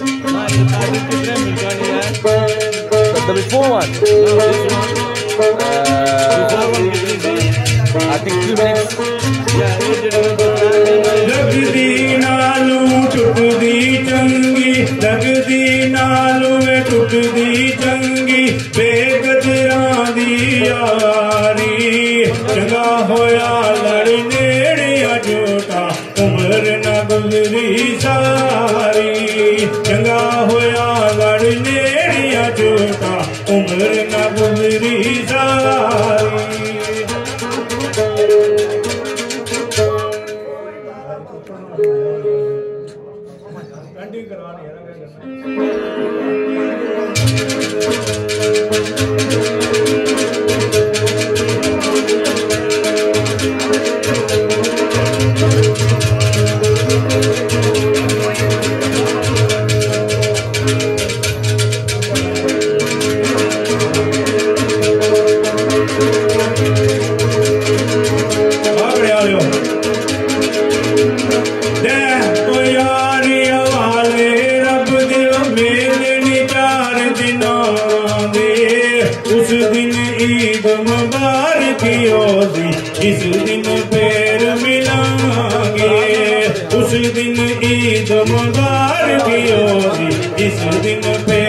رگ دالوں ٹوٹ دی چنگی رکھ دینوں میں ٹوٹ دی چنگی بے گیا دیا ਉਮਰ ਨਾ ਗੁਜ਼ਰੀ ਸਾਰੀ ਚੰਗਾ ਹੋਇਆ ਲੜ ਨੇੜਿਆ ਜੋਟਾ ਉਮਰ ਨਾ ਗੁਜ਼ਰੀ ਸਾਰੀ ਐਂਡਿੰਗ ਕਰਾਣੀ ਹੈ ਨਾ رب دیو میرے نچار دنوں دے اس دن عید مبارکی ہو دی اس دن پیر ملان گے اس دن عید مبارکی ہو دی اس دن پیر